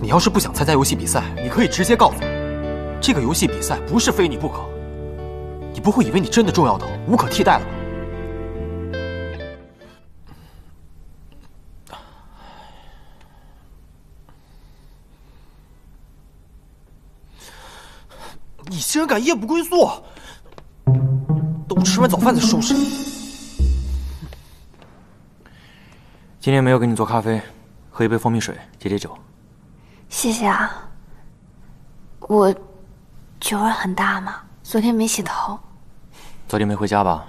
你要是不想参加游戏比赛，你可以直接告诉我，这个游戏比赛不是非你不可。你不会以为你真的重要到无可替代了吧？你竟然敢夜不归宿！等我吃完早饭再收拾你。今天没有给你做咖啡，喝一杯蜂蜜水解解酒。谢谢啊。我酒味很大吗？昨天没洗头。昨天没回家吧？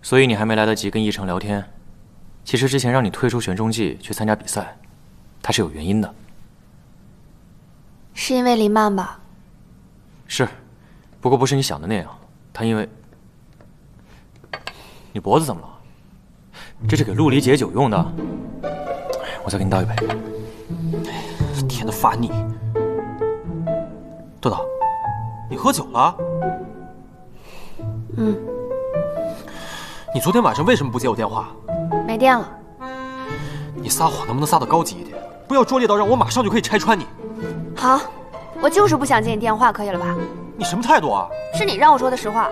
所以你还没来得及跟易成聊天。其实之前让你退出玄中记去参加比赛，他是有原因的。是因为林曼吧？是，不过不是你想的那样。他因为……你脖子怎么了？这是给陆离解酒用的。我再给你倒一杯。甜的发腻。豆豆，你喝酒了？嗯。你昨天晚上为什么不接我电话？没电了。你撒谎能不能撒的高级一点？不要拙劣到让我马上就可以拆穿你。好，我就是不想接你电话，可以了吧？你什么态度啊？是你让我说的实话。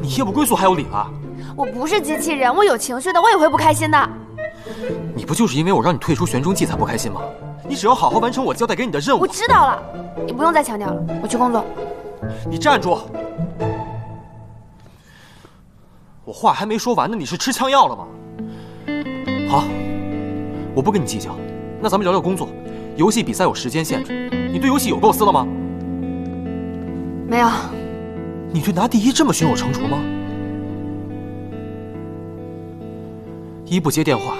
你夜不归宿还有理了？我不是机器人，我有情绪的，我也会不开心的。你不就是因为我让你退出玄中记才不开心吗？你只要好好完成我交代给你的任务。我知道了，你不用再强调了，我去工作。你站住！我话还没说完呢，你是吃枪药了吗？好，我不跟你计较，那咱们聊聊工作。游戏比赛有时间限制，你对游戏有构思了吗？没有。你对拿第一这么胸有成竹吗？一不接电话，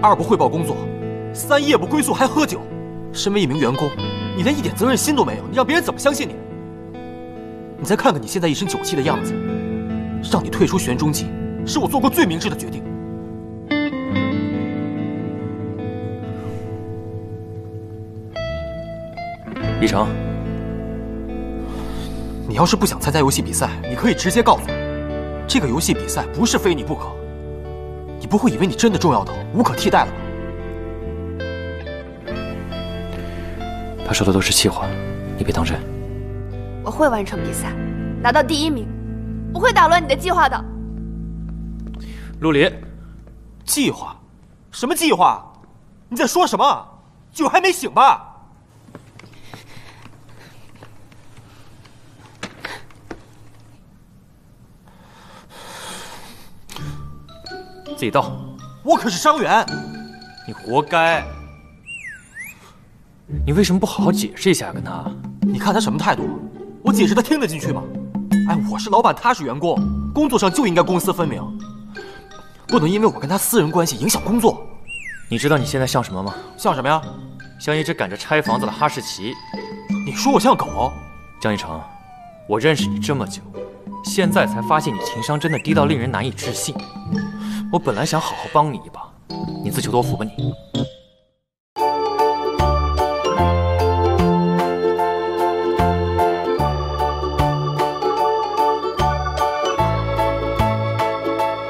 二不汇报工作，三夜不归宿还喝酒。身为一名员工，你连一点责任心都没有，你让别人怎么相信你？你再看看你现在一身酒气的样子，让你退出玄中记，是我做过最明智的决定。李成，你要是不想参加游戏比赛，你可以直接告诉我，这个游戏比赛不是非你不可。你不会以为你真的重要到无可替代了吧？他说的都是气话，你别当真。我会完成比赛，拿到第一名，我会打乱你的计划的。陆离，计划？什么计划？你在说什么？酒还没醒吧？自己倒。我可是伤员，你活该。你为什么不好好解释一下跟他？你看他什么态度？我解释他听得进去吗？哎，我是老板，他是员工，工作上就应该公私分明，不能因为我跟他私人关系影响工作。你知道你现在像什么吗？像什么呀？像一只赶着拆房子的哈士奇。你说我像狗？江一成，我认识你这么久，现在才发现你情商真的低到令人难以置信。我本来想好好帮你一把，你自求多福吧你。